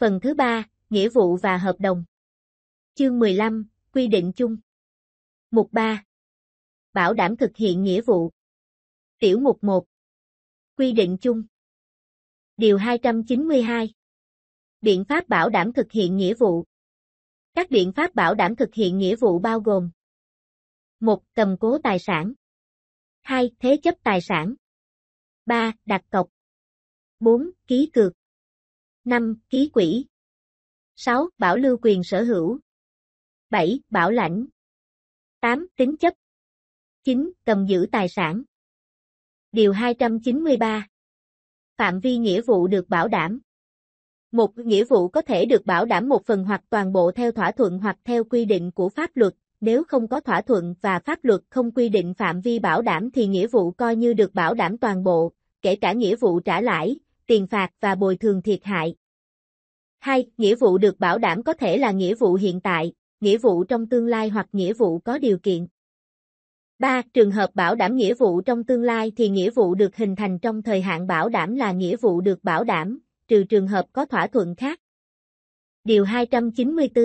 Phần thứ ba, nghĩa vụ và hợp đồng. Chương 15, quy định chung. Mục 3. Bảo đảm thực hiện nghĩa vụ. Tiểu mục 1. Quy định chung. Điều 292. Biện pháp bảo đảm thực hiện nghĩa vụ. Các biện pháp bảo đảm thực hiện nghĩa vụ bao gồm 1. Cầm cố tài sản 2. Thế chấp tài sản 3. Đặt cọc 4. Ký cược 5. Ký quỹ 6. Bảo lưu quyền sở hữu 7. Bảo lãnh 8. Tính chấp 9. Cầm giữ tài sản Điều 293 Phạm vi nghĩa vụ được bảo đảm một nghĩa vụ có thể được bảo đảm một phần hoặc toàn bộ theo thỏa thuận hoặc theo quy định của pháp luật, nếu không có thỏa thuận và pháp luật không quy định phạm vi bảo đảm thì nghĩa vụ coi như được bảo đảm toàn bộ, kể cả nghĩa vụ trả lãi, tiền phạt và bồi thường thiệt hại. 2. Nghĩa vụ được bảo đảm có thể là nghĩa vụ hiện tại, nghĩa vụ trong tương lai hoặc nghĩa vụ có điều kiện. 3. Trường hợp bảo đảm nghĩa vụ trong tương lai thì nghĩa vụ được hình thành trong thời hạn bảo đảm là nghĩa vụ được bảo đảm, trừ trường hợp có thỏa thuận khác. Điều 294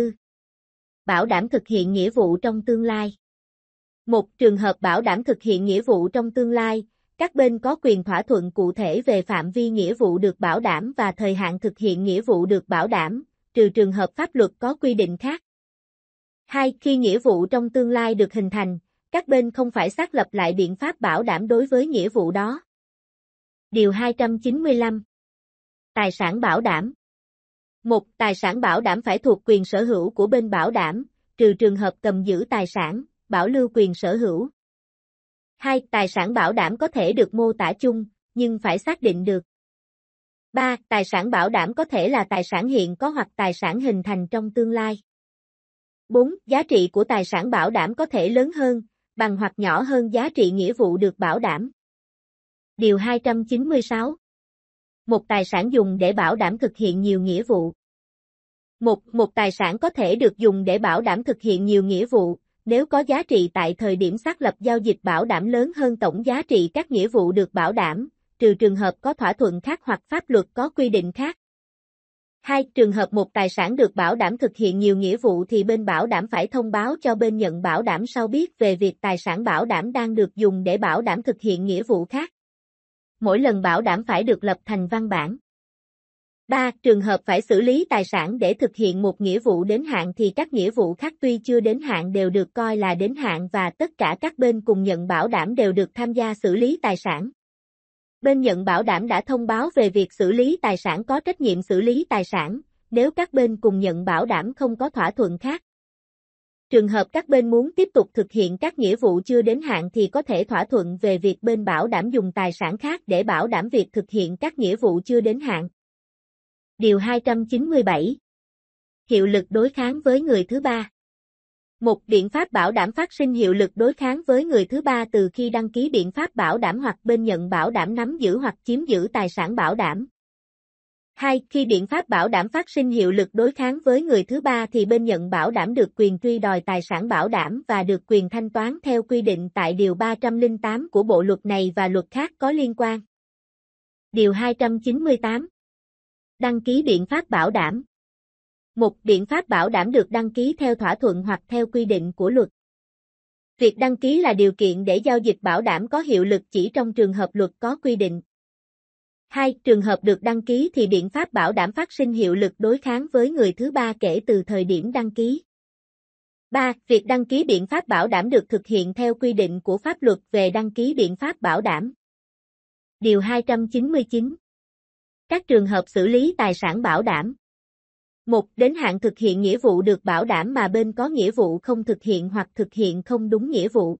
Bảo đảm thực hiện nghĩa vụ trong tương lai Một trường hợp bảo đảm thực hiện nghĩa vụ trong tương lai, các bên có quyền thỏa thuận cụ thể về phạm vi nghĩa vụ được bảo đảm và thời hạn thực hiện nghĩa vụ được bảo đảm, trừ trường hợp pháp luật có quy định khác. 2. Khi nghĩa vụ trong tương lai được hình thành, các bên không phải xác lập lại biện pháp bảo đảm đối với nghĩa vụ đó. Điều 295 Tài sản bảo đảm một Tài sản bảo đảm phải thuộc quyền sở hữu của bên bảo đảm, trừ trường hợp cầm giữ tài sản, bảo lưu quyền sở hữu. 2. Tài sản bảo đảm có thể được mô tả chung, nhưng phải xác định được. 3. Tài sản bảo đảm có thể là tài sản hiện có hoặc tài sản hình thành trong tương lai. 4. Giá trị của tài sản bảo đảm có thể lớn hơn, bằng hoặc nhỏ hơn giá trị nghĩa vụ được bảo đảm. Điều 296 một tài sản dùng để bảo đảm thực hiện nhiều nghĩa vụ. Một, một tài sản có thể được dùng để bảo đảm thực hiện nhiều nghĩa vụ, nếu có giá trị tại thời điểm xác lập giao dịch bảo đảm lớn hơn tổng giá trị các nghĩa vụ được bảo đảm, trừ trường hợp có thỏa thuận khác hoặc pháp luật có quy định khác. 2. Trường hợp một tài sản được bảo đảm thực hiện nhiều nghĩa vụ thì bên bảo đảm phải thông báo cho bên nhận bảo đảm sau biết về việc tài sản bảo đảm đang được dùng để bảo đảm thực hiện nghĩa vụ khác mỗi lần bảo đảm phải được lập thành văn bản. 3. Trường hợp phải xử lý tài sản để thực hiện một nghĩa vụ đến hạn thì các nghĩa vụ khác tuy chưa đến hạn đều được coi là đến hạn và tất cả các bên cùng nhận bảo đảm đều được tham gia xử lý tài sản. Bên nhận bảo đảm đã thông báo về việc xử lý tài sản có trách nhiệm xử lý tài sản, nếu các bên cùng nhận bảo đảm không có thỏa thuận khác, Trường hợp các bên muốn tiếp tục thực hiện các nghĩa vụ chưa đến hạn thì có thể thỏa thuận về việc bên bảo đảm dùng tài sản khác để bảo đảm việc thực hiện các nghĩa vụ chưa đến hạn. Điều 297 Hiệu lực đối kháng với người thứ ba Một biện pháp bảo đảm phát sinh hiệu lực đối kháng với người thứ ba từ khi đăng ký biện pháp bảo đảm hoặc bên nhận bảo đảm nắm giữ hoặc chiếm giữ tài sản bảo đảm. 2. Khi biện pháp bảo đảm phát sinh hiệu lực đối kháng với người thứ ba thì bên nhận bảo đảm được quyền truy đòi tài sản bảo đảm và được quyền thanh toán theo quy định tại Điều 308 của Bộ Luật này và luật khác có liên quan. Điều 298 Đăng ký biện pháp bảo đảm Một, biện pháp bảo đảm được đăng ký theo thỏa thuận hoặc theo quy định của luật. Việc đăng ký là điều kiện để giao dịch bảo đảm có hiệu lực chỉ trong trường hợp luật có quy định. 2. Trường hợp được đăng ký thì biện pháp bảo đảm phát sinh hiệu lực đối kháng với người thứ ba kể từ thời điểm đăng ký. 3. Việc đăng ký biện pháp bảo đảm được thực hiện theo quy định của pháp luật về đăng ký biện pháp bảo đảm. Điều 299 các trường hợp xử lý tài sản bảo đảm 1. Đến hạn thực hiện nghĩa vụ được bảo đảm mà bên có nghĩa vụ không thực hiện hoặc thực hiện không đúng nghĩa vụ.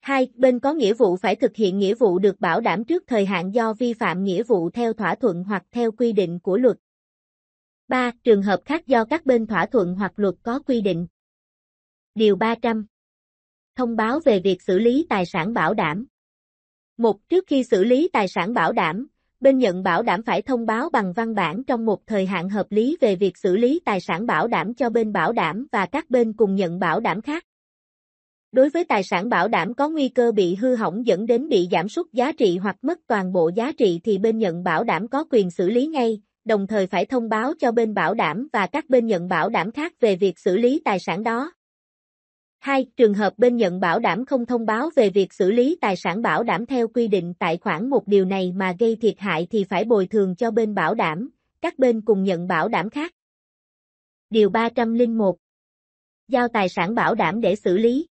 2. Bên có nghĩa vụ phải thực hiện nghĩa vụ được bảo đảm trước thời hạn do vi phạm nghĩa vụ theo thỏa thuận hoặc theo quy định của luật. 3. Trường hợp khác do các bên thỏa thuận hoặc luật có quy định. Điều 300. Thông báo về việc xử lý tài sản bảo đảm. 1. Trước khi xử lý tài sản bảo đảm, bên nhận bảo đảm phải thông báo bằng văn bản trong một thời hạn hợp lý về việc xử lý tài sản bảo đảm cho bên bảo đảm và các bên cùng nhận bảo đảm khác. Đối với tài sản bảo đảm có nguy cơ bị hư hỏng dẫn đến bị giảm sút giá trị hoặc mất toàn bộ giá trị thì bên nhận bảo đảm có quyền xử lý ngay, đồng thời phải thông báo cho bên bảo đảm và các bên nhận bảo đảm khác về việc xử lý tài sản đó. 2. Trường hợp bên nhận bảo đảm không thông báo về việc xử lý tài sản bảo đảm theo quy định tại khoản một điều này mà gây thiệt hại thì phải bồi thường cho bên bảo đảm, các bên cùng nhận bảo đảm khác. Điều 301 Giao tài sản bảo đảm để xử lý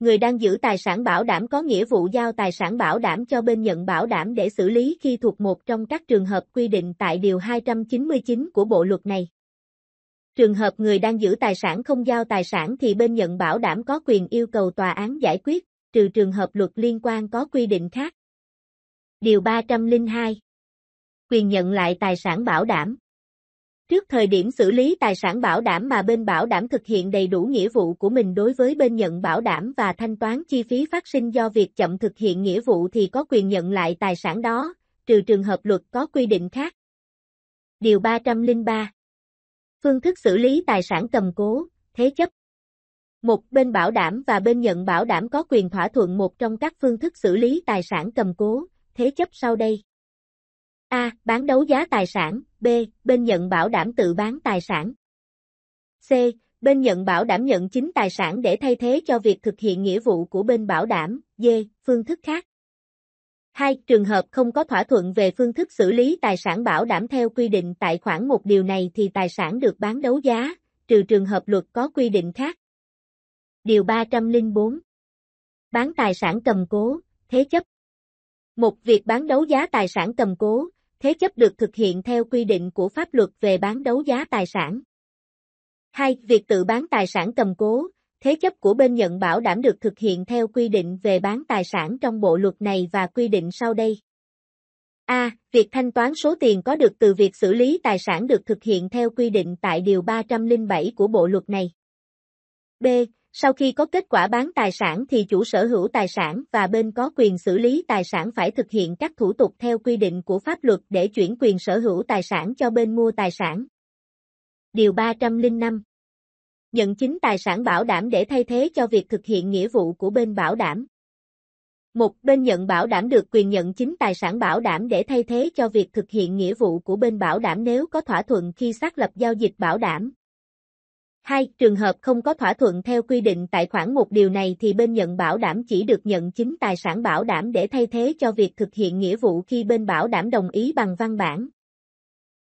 Người đang giữ tài sản bảo đảm có nghĩa vụ giao tài sản bảo đảm cho bên nhận bảo đảm để xử lý khi thuộc một trong các trường hợp quy định tại Điều 299 của Bộ Luật này. Trường hợp người đang giữ tài sản không giao tài sản thì bên nhận bảo đảm có quyền yêu cầu tòa án giải quyết, trừ trường hợp luật liên quan có quy định khác. Điều 302 Quyền nhận lại tài sản bảo đảm Trước thời điểm xử lý tài sản bảo đảm mà bên bảo đảm thực hiện đầy đủ nghĩa vụ của mình đối với bên nhận bảo đảm và thanh toán chi phí phát sinh do việc chậm thực hiện nghĩa vụ thì có quyền nhận lại tài sản đó, trừ trường hợp luật có quy định khác. Điều 303 Phương thức xử lý tài sản cầm cố, thế chấp Một bên bảo đảm và bên nhận bảo đảm có quyền thỏa thuận một trong các phương thức xử lý tài sản cầm cố, thế chấp sau đây. A. Bán đấu giá tài sản. B. Bên nhận bảo đảm tự bán tài sản. C. Bên nhận bảo đảm nhận chính tài sản để thay thế cho việc thực hiện nghĩa vụ của bên bảo đảm. D. Phương thức khác. 2. Trường hợp không có thỏa thuận về phương thức xử lý tài sản bảo đảm theo quy định tại khoản một điều này thì tài sản được bán đấu giá, trừ trường hợp luật có quy định khác. Điều 304 Bán tài sản cầm cố, thế chấp Một việc bán đấu giá tài sản cầm cố, thế chấp được thực hiện theo quy định của pháp luật về bán đấu giá tài sản. 2. Việc tự bán tài sản cầm cố, thế chấp của bên nhận bảo đảm được thực hiện theo quy định về bán tài sản trong bộ luật này và quy định sau đây. A. Việc thanh toán số tiền có được từ việc xử lý tài sản được thực hiện theo quy định tại Điều 307 của bộ luật này. B. Sau khi có kết quả bán tài sản thì chủ sở hữu tài sản và bên có quyền xử lý tài sản phải thực hiện các thủ tục theo quy định của pháp luật để chuyển quyền sở hữu tài sản cho bên mua tài sản. Điều 305 Nhận chính tài sản bảo đảm để thay thế cho việc thực hiện nghĩa vụ của bên bảo đảm. Một, bên nhận bảo đảm được quyền nhận chính tài sản bảo đảm để thay thế cho việc thực hiện nghĩa vụ của bên bảo đảm nếu có thỏa thuận khi xác lập giao dịch bảo đảm. 2. Trường hợp không có thỏa thuận theo quy định tại khoản một điều này thì bên nhận bảo đảm chỉ được nhận chính tài sản bảo đảm để thay thế cho việc thực hiện nghĩa vụ khi bên bảo đảm đồng ý bằng văn bản.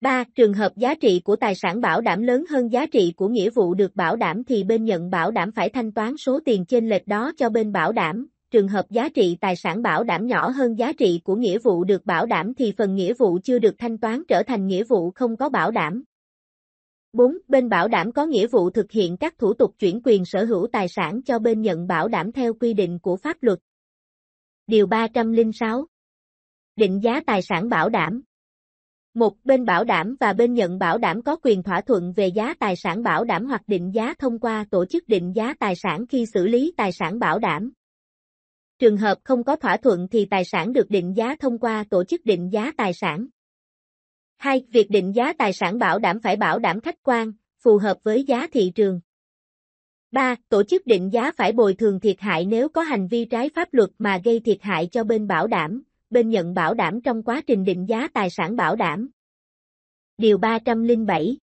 3. Trường hợp giá trị của tài sản bảo đảm lớn hơn giá trị của nghĩa vụ được bảo đảm thì bên nhận bảo đảm phải thanh toán số tiền trên lệch đó cho bên bảo đảm. Trường hợp giá trị tài sản bảo đảm nhỏ hơn giá trị của nghĩa vụ được bảo đảm thì phần nghĩa vụ chưa được thanh toán trở thành nghĩa vụ không có bảo đảm. 4. Bên bảo đảm có nghĩa vụ thực hiện các thủ tục chuyển quyền sở hữu tài sản cho bên nhận bảo đảm theo quy định của pháp luật. Điều 306 Định giá tài sản bảo đảm một bên bảo đảm và bên nhận bảo đảm có quyền thỏa thuận về giá tài sản bảo đảm hoặc định giá thông qua tổ chức định giá tài sản khi xử lý tài sản bảo đảm. Trường hợp không có thỏa thuận thì tài sản được định giá thông qua tổ chức định giá tài sản. Hai, Việc định giá tài sản bảo đảm phải bảo đảm khách quan, phù hợp với giá thị trường. 3. Tổ chức định giá phải bồi thường thiệt hại nếu có hành vi trái pháp luật mà gây thiệt hại cho bên bảo đảm, bên nhận bảo đảm trong quá trình định giá tài sản bảo đảm. Điều 307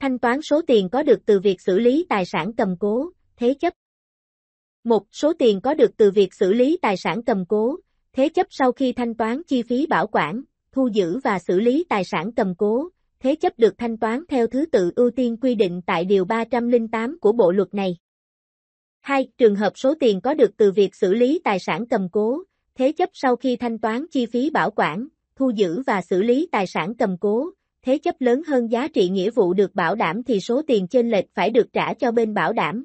Thanh toán số tiền có được từ việc xử lý tài sản cầm cố, thế chấp. Một số tiền có được từ việc xử lý tài sản cầm cố, thế chấp sau khi thanh toán chi phí bảo quản, thu giữ và xử lý tài sản cầm cố, thế chấp được thanh toán theo thứ tự ưu tiên quy định tại Điều 308 của Bộ Luật này. 2. Trường hợp số tiền có được từ việc xử lý tài sản cầm cố, thế chấp sau khi thanh toán chi phí bảo quản, thu giữ và xử lý tài sản cầm cố, thế chấp lớn hơn giá trị nghĩa vụ được bảo đảm thì số tiền trên lệch phải được trả cho bên bảo đảm.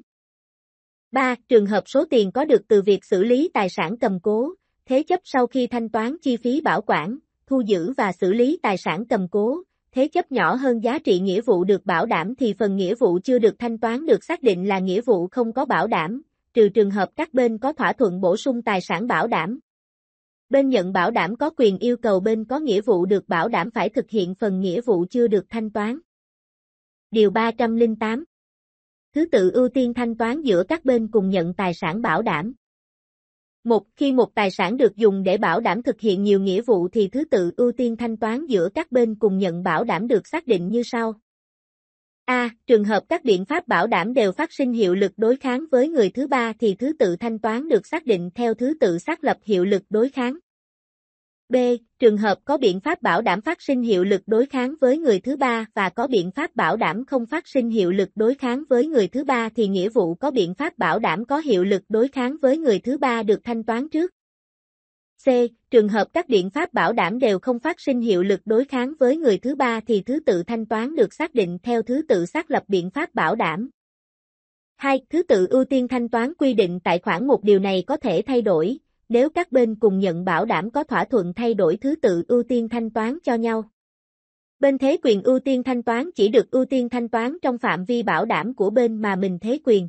3. Trường hợp số tiền có được từ việc xử lý tài sản cầm cố, thế chấp sau khi thanh toán chi phí bảo quản, thu giữ và xử lý tài sản cầm cố, thế chấp nhỏ hơn giá trị nghĩa vụ được bảo đảm thì phần nghĩa vụ chưa được thanh toán được xác định là nghĩa vụ không có bảo đảm, trừ trường hợp các bên có thỏa thuận bổ sung tài sản bảo đảm. Bên nhận bảo đảm có quyền yêu cầu bên có nghĩa vụ được bảo đảm phải thực hiện phần nghĩa vụ chưa được thanh toán. Điều 308 Thứ tự ưu tiên thanh toán giữa các bên cùng nhận tài sản bảo đảm. Một, khi một tài sản được dùng để bảo đảm thực hiện nhiều nghĩa vụ thì thứ tự ưu tiên thanh toán giữa các bên cùng nhận bảo đảm được xác định như sau. A. Trường hợp các biện pháp bảo đảm đều phát sinh hiệu lực đối kháng với người thứ ba thì thứ tự thanh toán được xác định theo thứ tự xác lập hiệu lực đối kháng. B. Trường hợp có biện pháp bảo đảm phát sinh hiệu lực đối kháng với người thứ ba và có biện pháp bảo đảm không phát sinh hiệu lực đối kháng với người thứ ba thì nghĩa vụ có biện pháp bảo đảm có hiệu lực đối kháng với người thứ ba được thanh toán trước. C. Trường hợp các biện pháp bảo đảm đều không phát sinh hiệu lực đối kháng với người thứ ba thì thứ tự thanh toán được xác định theo thứ tự xác lập biện pháp bảo đảm. 2. Thứ tự ưu tiên thanh toán quy định tại khoản một điều này có thể thay đổi, nếu các bên cùng nhận bảo đảm có thỏa thuận thay đổi thứ tự ưu tiên thanh toán cho nhau. Bên thế quyền ưu tiên thanh toán chỉ được ưu tiên thanh toán trong phạm vi bảo đảm của bên mà mình thế quyền.